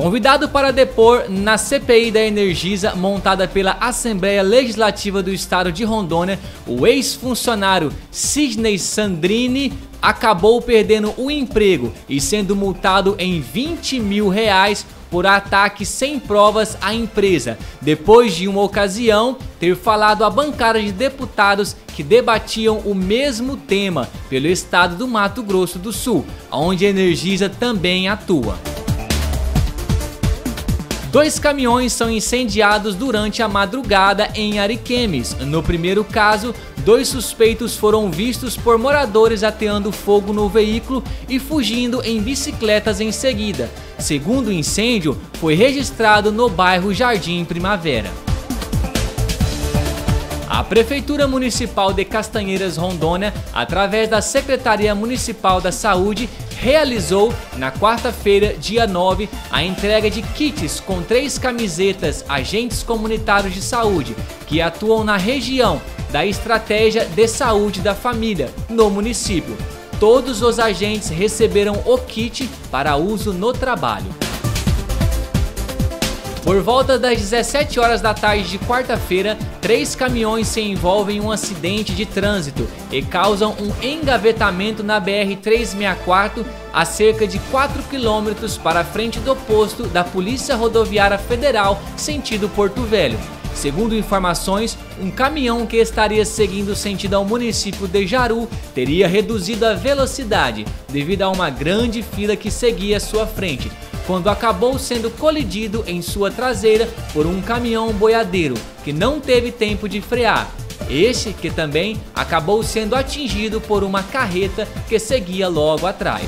Convidado para depor na CPI da Energisa montada pela Assembleia Legislativa do Estado de Rondônia, o ex-funcionário Sidney Sandrini acabou perdendo o emprego e sendo multado em 20 mil reais por ataque sem provas à empresa, depois de uma ocasião ter falado à bancada de deputados que debatiam o mesmo tema pelo estado do Mato Grosso do Sul, onde a Energisa também atua. Dois caminhões são incendiados durante a madrugada em Ariquemes. No primeiro caso, dois suspeitos foram vistos por moradores ateando fogo no veículo e fugindo em bicicletas em seguida. Segundo o incêndio, foi registrado no bairro Jardim Primavera. A Prefeitura Municipal de Castanheiras Rondônia, através da Secretaria Municipal da Saúde, realizou na quarta-feira, dia 9, a entrega de kits com três camisetas agentes comunitários de saúde que atuam na região da Estratégia de Saúde da Família no município. Todos os agentes receberam o kit para uso no trabalho. Por volta das 17 horas da tarde de quarta-feira, três caminhões se envolvem em um acidente de trânsito e causam um engavetamento na BR-364 a cerca de 4 quilômetros para frente do posto da Polícia Rodoviária Federal, sentido Porto Velho. Segundo informações, um caminhão que estaria seguindo sentido ao município de Jaru teria reduzido a velocidade devido a uma grande fila que seguia à sua frente, quando acabou sendo colidido em sua traseira por um caminhão boiadeiro que não teve tempo de frear. Este que também acabou sendo atingido por uma carreta que seguia logo atrás.